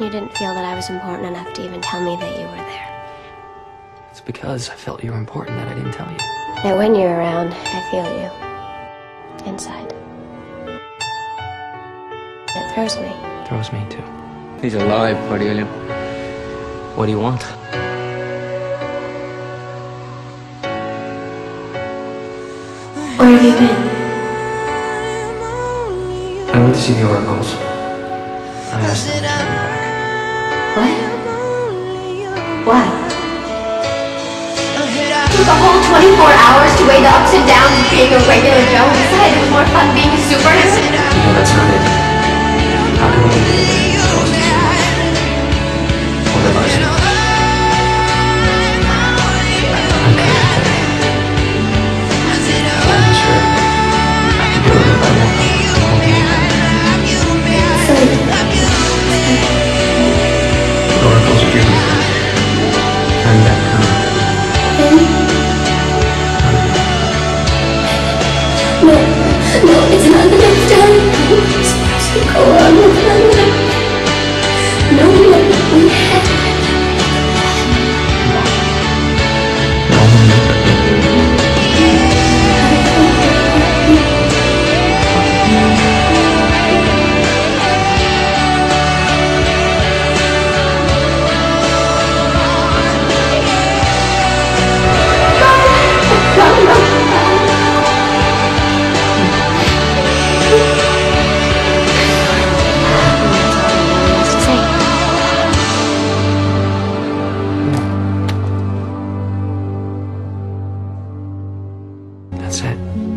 You didn't feel that I was important enough to even tell me that you were there. It's because I felt you were important that I didn't tell you. That when you're around, I feel you. Inside. It throws me. Throws me too. He's alive, Cordelia. What do you want? Where have you been? I went to see the oracles. I asked them What? Why? Took a whole 24 hours to weigh the ups and downs of being a regular Joe and it was more fun being a superhero. No, no, it's not enough zijn.